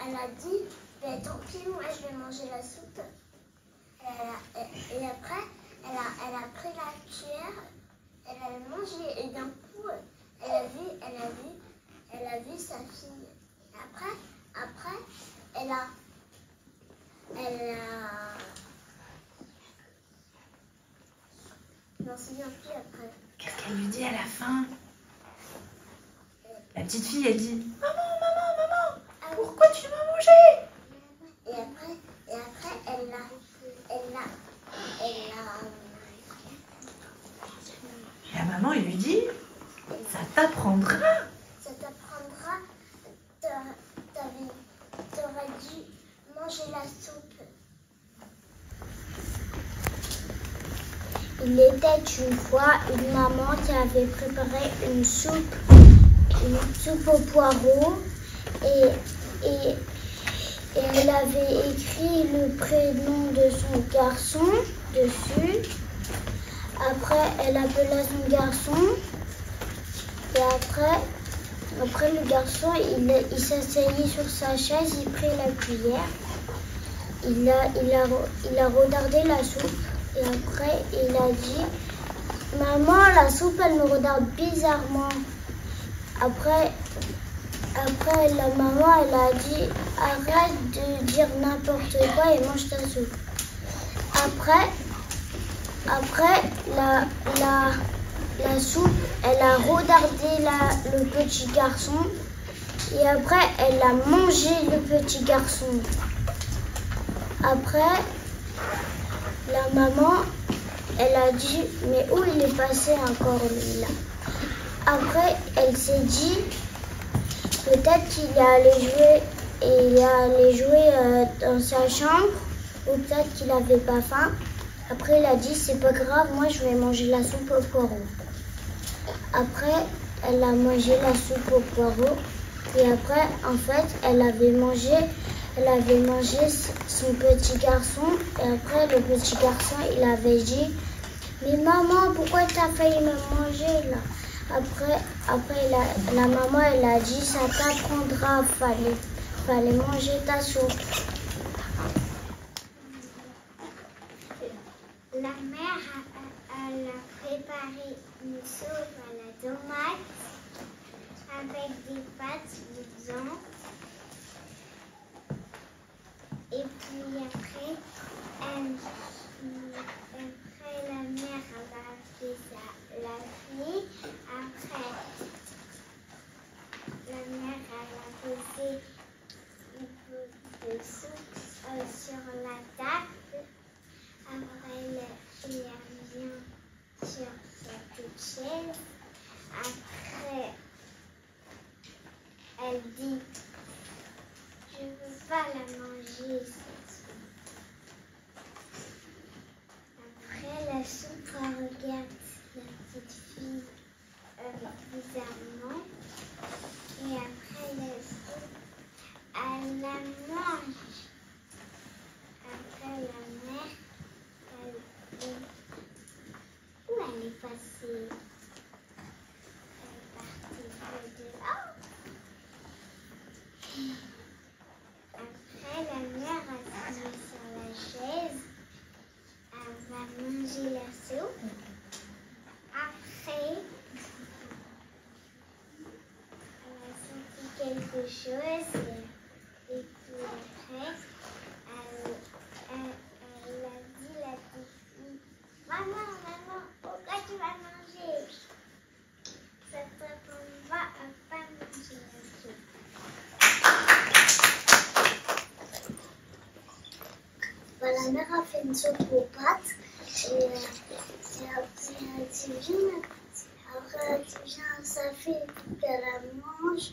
elle, a dit, ben, tant pis, moi je vais manger la soupe. A- et, après, elle a, pris la cuillère, elle a mangé et d'un coup, elle a vu, elle a vu, elle a vu sa fille. Après, après, elle a, elle a, je m'en plus après. Qu'est-ce qu'elle lui dit à la fin? La petite fille, elle dit Maman, maman. Pourquoi tu m'as mangé Et après, et après, elle a, elle la maman, lui dit Ça t'apprendra. ça t'apprendra, t'aurais dû manger la soupe. Il était une fois une maman qui avait préparé une soupe, une soupe au poireau et, et, elle avait écrit le prénom de son garçon dessus. Après, elle appela son garçon et après, après le garçon, il, il sur sa chaise, il prit la cuillère, il a, il, il a regardé la soupe et après il a dit Maman, la soupe elle me regarde bizarrement. Après, après la maman elle a dit Arrête de dire n'importe quoi et mange ta soupe. Après, après la, soupe, elle a regardé le petit garçon et après elle a mangé le petit garçon. Après, la maman, elle a dit, mais où il est passé encore lui là? Après, elle s'est dit, peut-être qu'il est allé jouer il allé euh, dans sa chambre, ou peut-être qu'il n'avait pas faim. Après, elle a dit, c'est pas grave, moi je vais manger la soupe au poireau. Après, elle a mangé la soupe au poireau. Et après, en fait, elle avait mangé, elle avait mangé son petit garçon. Et après, le petit garçon, il avait dit, mais maman, pourquoi t'as failli me manger là? Après, après la, la maman, elle a dit, ça t'apprendra, fallait, fallait manger ta soupe. La mère, a préparé une soupe à la tomate avec des pâtes dedans. Et puis après, après la mère a fait sa, la fille. Après, la mère coupe de soupe euh, sur la table. Après, elle, elle vient sur sa petite chaise. Après, elle dit Je ne veux pas la manger. cette. Après, la soupe, regarde la petite fille euh, bizarrement. Et après, la elle la mange. Après, la mère, elle dit Où elle est passée Elle est partie de dehors. Après, la mère a se met sur la chaise. Elle va manger la soupe. Après, elle a senti quelque chose. Et, et puis après, la mère a fait une soupe aux pâtes. Et, euh, après, dit, viens, après, elle a dit, viens, ça fait qu'elle la mange.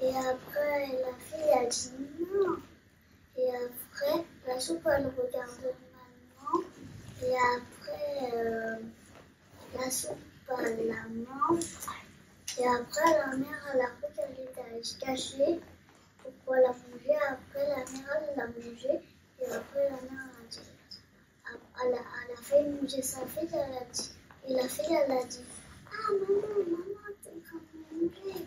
Et après, la fille a dit non. Et après, la soupe, elle regarde maman. Et après, euh, la soupe, elle la mange. Et après, la mère, elle a cru qu'elle était cachée. Pourquoi la manger? Après, la mère, elle l'a mangé. Et après, la mère, elle a fait manger sa fille, elle a dit. Et la fille, elle a dit Ah, maman, maman, t'es en train de manger.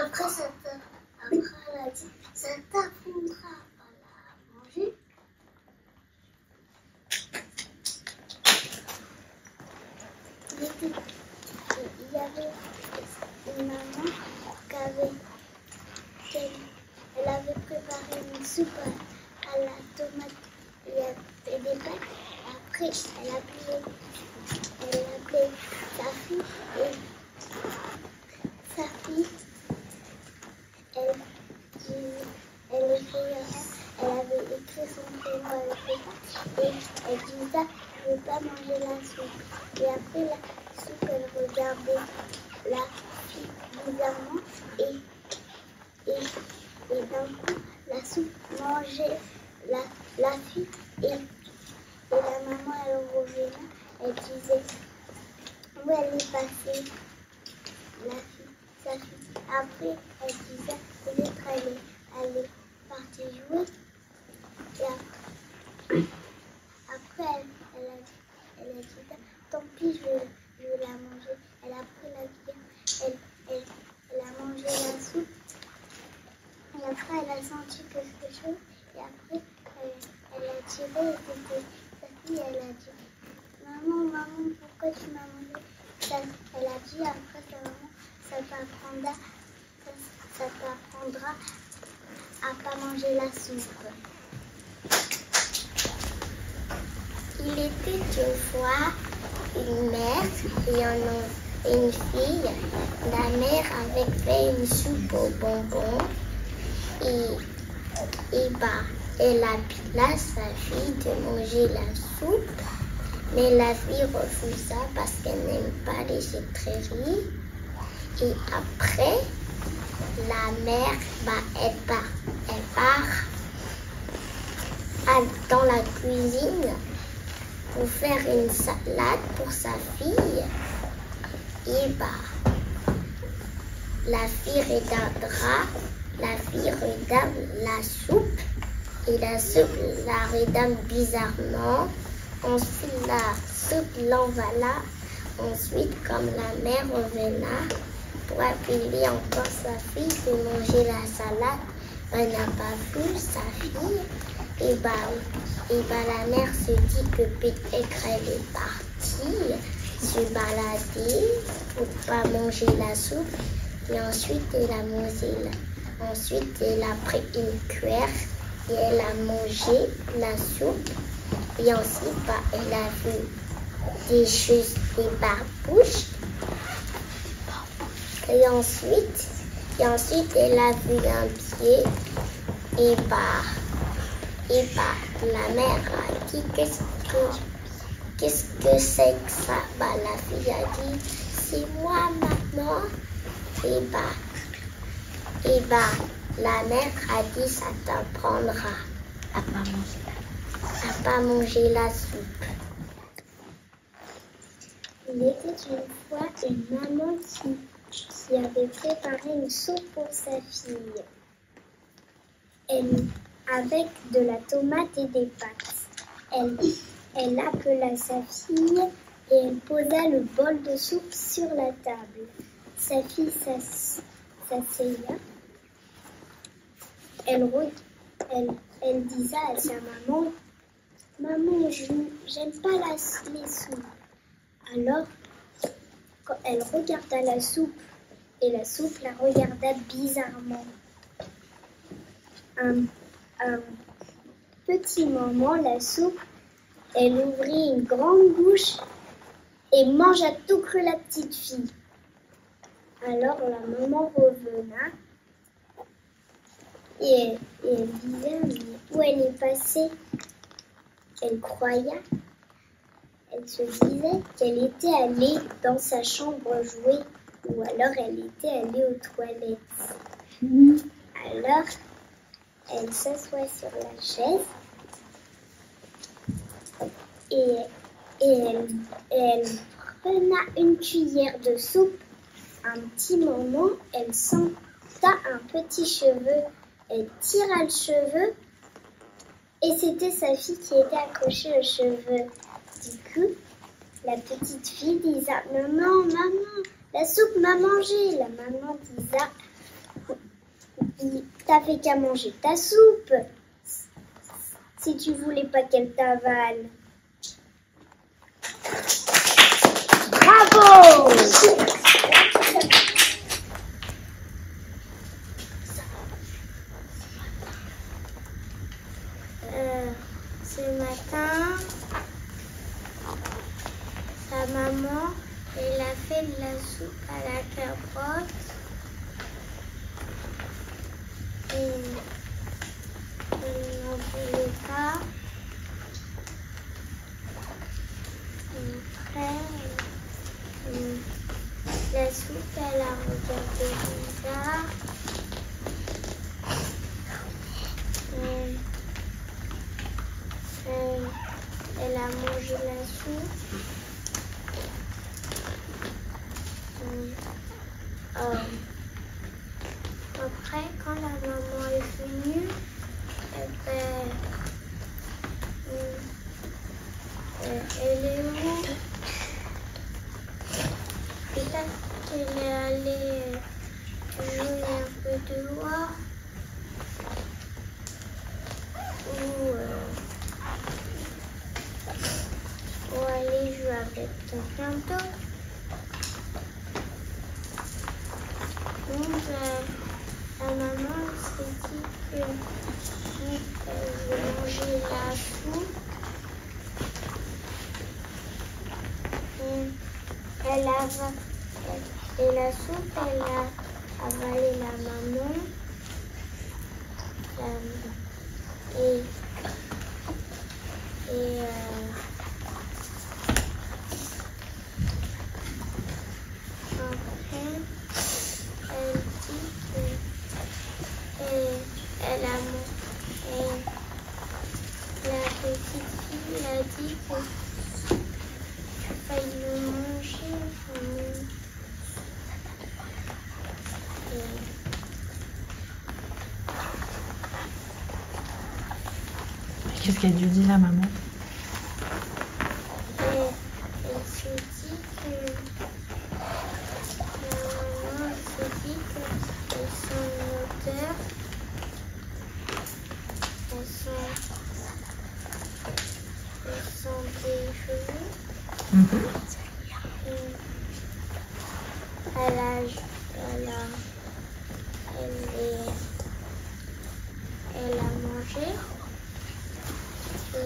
Après, ça après, elle a dit Ça t'apprendra à la manger. Il y avait une maman qui avait, avait préparé une soupe à, la tomate et, des pâtes. Après, elle a appelé, elle a appelé sa fille et sa fille, elle, dit- elle, elle avait écrit son prénom et elle disait Je ne veux pas manger la soupe. Et après, la soupe, elle regardait la fille bizarrement et, et, d'un coup, la soupe mangeait la, la fille et, et la maman, elle revenait, elle disait Où elle est passée la fille, sa fille. Après, elle disait peut-être elle est, partie jouer. Et après, après elle, elle, a, elle a dit tant pis, je vais, je vais la manger. Elle a pris la cuillère, elle, elle, elle a mangé la soupe. Et après, elle a senti quelque chose. Et après, elle, a tiré et c'était sa fille, elle a dit Maman, maman, pourquoi tu m'as mangé ça, Elle a dit après sa maman, ça t'apprendra, ça, ça t'apprendra à pas manger la soupe. Il était une fois une mère et une fille. La mère avait fait une soupe aux bonbons et, et bah, elle sa fille de manger la soupe. Mais la fille refusa parce qu'elle n'aime pas les sucreries. Et après, la mère, bah, elle part, elle part dans la cuisine pour faire une salade pour sa fille. Et bah, la fille regardera, la fille regarde la soupe et la soupe la regarde bizarrement. Ensuite, la soupe l'envala. Ensuite, comme la mère revena pour appeler encore sa fille de manger la salade, elle n'a pas vu sa fille. Et bah, et bah, la mère se dit que peut-être elle est partie se balader pour pas manger la soupe. Et ensuite, elle a mangé la- Ensuite, elle a pris une cuillère et elle a mangé la soupe. Et ensuite, bah, elle a vu des choses, des barbouches. Et ensuite, et ensuite, elle a vu un pied. Et bah, et bah, la mère a dit qu'est-ce que qu'est-ce que c'est que ça? Bah, la fille a dit c'est moi, maman. Et bah, et bah, la mère a dit ça t'apprendra À pas manger la à pas manger la soupe. Il était une fois une maman qui, qui avait préparé une soupe pour sa fille. Elle, avec de la tomate et des pâtes. Elle, elle appela sa fille et elle posa le bol de soupe sur la table. Sa fille s'ass- Elle, elle, à sa maman Maman, j'aime pas la, les soupes. Alors, elle regarda la soupe, et la soupe la regarda bizarrement. Un, un petit moment, la soupe, elle ouvrit une grande bouche et mangea tout cru la petite fille. Alors la maman revena Et, elle disait, où elle est passée? Elle croyait, elle se disait qu'elle était allée dans sa chambre jouer ou alors elle était allée aux toilettes. Alors, elle s'assoit sur la chaise et, et elle, elle prenait une cuillère de soupe. Un petit moment, elle senta un petit cheveu. Elle tira le cheveu et c'était sa fille qui était accrochée au cheveu. Du coup, la petite fille disait Maman, maman, la soupe m'a mangé. La maman disait T'as fait qu'à manger ta soupe si tu voulais pas qu'elle t'avale. Bravo Euh, ce matin, sa maman, elle a fait de la soupe à la carotte. Et elle n'en voulait pas. Et après, euh, la soupe, elle a regardé bizarre. Euh, euh, elle a mangé la soupe. Euh, euh, après, quand la maman est venue, eh ben, euh, euh, elle est où Peut-être qu'elle est allée euh, jouer un peu dehors. Ou, euh, ou aller jouer avec quelqu'un d'autre. Donc, euh, la maman s'est dit que si elle veut manger la soupe, et elle a, et la soupe, elle a avalé la maman. Et et euh, après, elle dit que et elle a mon- et la petite fille a dit que qu'il fallait le manger. euh, et- Qu'est-ce qu'elle lui dit la maman Et elle se dit que la maman se dit qu'elles sont une odeur. Elles sont, elles sont des cheveux. Mhm. Et elle a, elle a, elle est, elle a mangé. Et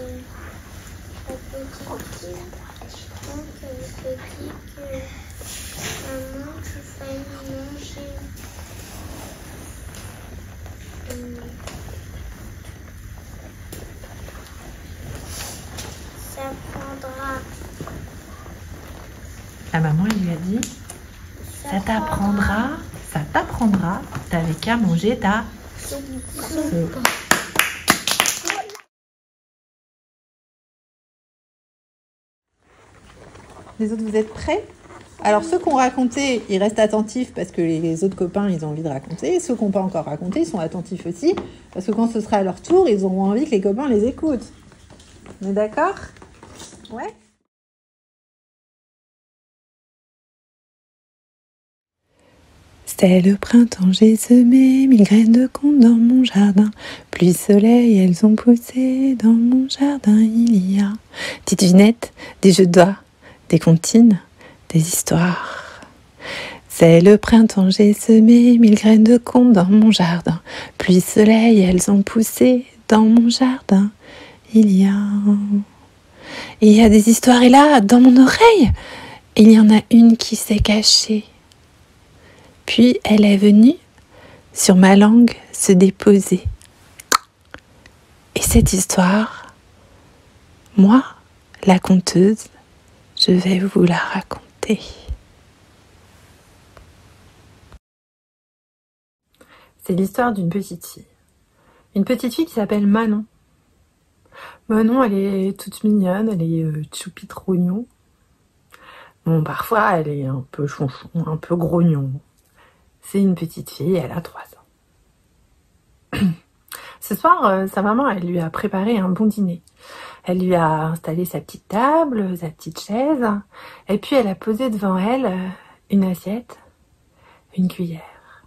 la petite fille, donc elle se dit que maman, lui a dit Ça t'apprendra, ça t'apprendra, t'avais qu'à manger ta. Les autres, vous êtes prêts? Alors, ceux qui ont raconté, ils restent attentifs parce que les autres copains, ils ont envie de raconter. Ceux qui n'ont pas encore raconté, ils sont attentifs aussi. Parce que quand ce sera à leur tour, ils auront envie que les copains les écoutent. On est d'accord? Ouais C'est le printemps, j'ai semé mille graines de conte dans mon jardin. Pluie, soleil, elles ont poussé dans mon jardin. Il y a des devinettes, des jeux de doigts, des comptines, des histoires. C'est le printemps, j'ai semé mille graines de conte dans mon jardin. Pluie, soleil, elles ont poussé dans mon jardin. Il y a. Il y a des histoires et là, dans mon oreille, il y en a une qui s'est cachée. Puis elle est venue sur ma langue se déposer. Et cette histoire, moi, la conteuse, je vais vous la raconter. C'est l'histoire d'une petite fille. Une petite fille qui s'appelle Manon. Manon, elle est toute mignonne, elle est euh. Bon, parfois, elle est un peu chonchon, un peu grognon. C'est une petite fille, elle a 3 ans. Ce soir, euh, sa maman, elle lui a préparé un bon dîner. Elle lui a installé sa petite table, sa petite chaise, et puis elle a posé devant elle euh, une assiette, une cuillère.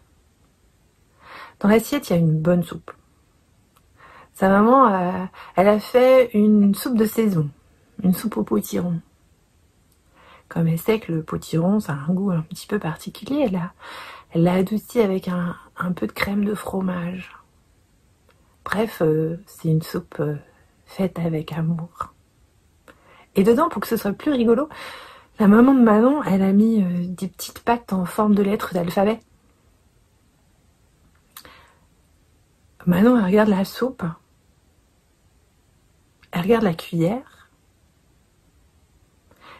Dans l'assiette, il y a une bonne soupe. Sa maman, euh, elle a fait une soupe de saison, une soupe au potiron. Comme elle sait que le potiron, ça a un goût un petit peu particulier, elle l'a elle adouci avec un, peu de crème de fromage. Bref, euh, c'est une soupe euh, faite avec amour. Et dedans, pour que ce soit plus rigolo, la maman de Manon, elle a mis euh, des petites pattes en forme de lettres d'alphabet. Manon, elle regarde la soupe. Elle regarde la cuillère.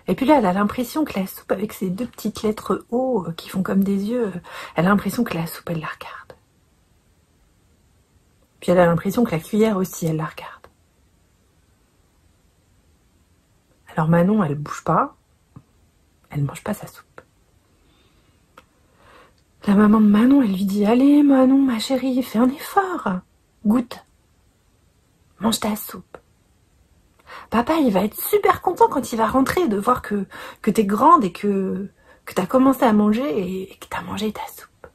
Et puis là, elle a l'impression que la soupe, avec ses deux petites lettres O qui font comme des yeux, elle a l'impression que la soupe, elle la regarde. Puis elle a l'impression que la cuillère aussi, elle la regarde. Alors Manon, elle bouge pas. Elle mange pas sa soupe. La maman de Manon, elle lui dit Allez, Manon, ma chérie, fais un effort. Goûte. Mange ta soupe. Papa, il va être super content quand il va rentrer de voir que, que t'es grande et que, que t'as commencé à manger et que t'as mangé ta soupe.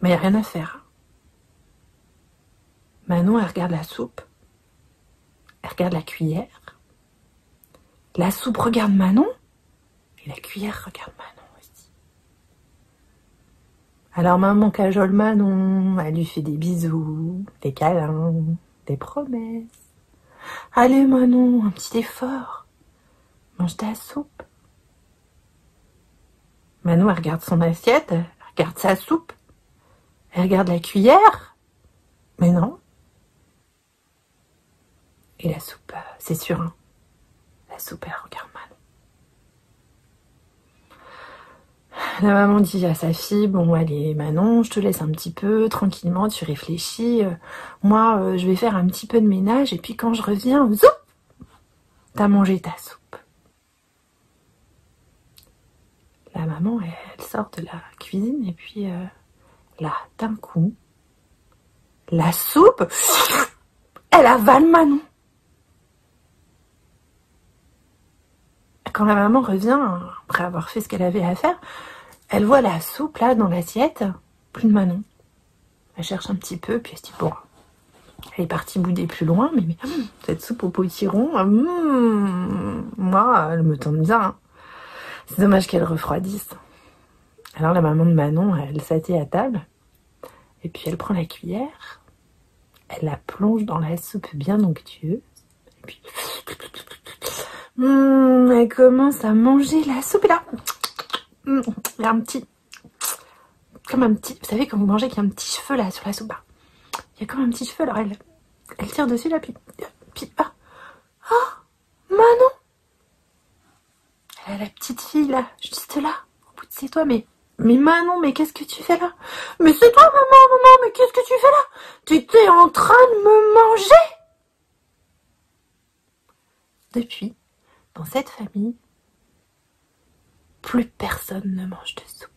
Mais il a rien à faire. Manon, elle regarde la soupe. Elle regarde la cuillère. La soupe regarde Manon. Et la cuillère regarde Manon aussi. Alors maman cajole Manon. Elle lui fait des bisous, des câlins, des promesses. Allez Manon, un petit effort. Mange ta soupe. Manon, elle regarde son assiette, elle regarde sa soupe. Elle regarde la cuillère. Mais non. Et la soupe, c'est sûr. Hein. La soupe, elle regarde Manon. La maman dit à sa fille, bon allez Manon, je te laisse un petit peu, tranquillement, tu réfléchis. Moi, euh, je vais faire un petit peu de ménage et puis quand je reviens, zoup, t'as mangé ta soupe. La maman, elle, sort de la cuisine et puis euh, là, d'un coup, la soupe, elle avale Manon. Quand la maman revient, après avoir fait ce qu'elle avait à faire, elle voit la soupe là dans l'assiette, plus de Manon. Elle cherche un petit peu, puis elle se dit bon, elle est partie bouder plus loin, mais, hum, cette soupe au potiron, hum, moi, elle me tente bien. Hein. C'est dommage qu'elle refroidisse. Alors la maman de Manon, elle s'attend à table, et puis elle prend la cuillère, elle la plonge dans la soupe bien onctueuse, et puis Mmh, elle commence à manger la soupe et là, il y a un petit, comme un petit, vous savez quand vous mangez qu'il y a un petit cheveu là sur la soupe, il y a comme un petit cheveu, alors elle, elle tire dessus là, puis, puis ah, oh, Manon, elle a la petite fille là, juste là, au bout de ses doigts, mais, mais Manon, mais qu'est-ce que tu fais là? Mais c'est toi maman, maman, mais qu'est-ce que tu fais là? Tu étais en train de me manger! Depuis, dans cette famille, plus personne ne mange de soupe.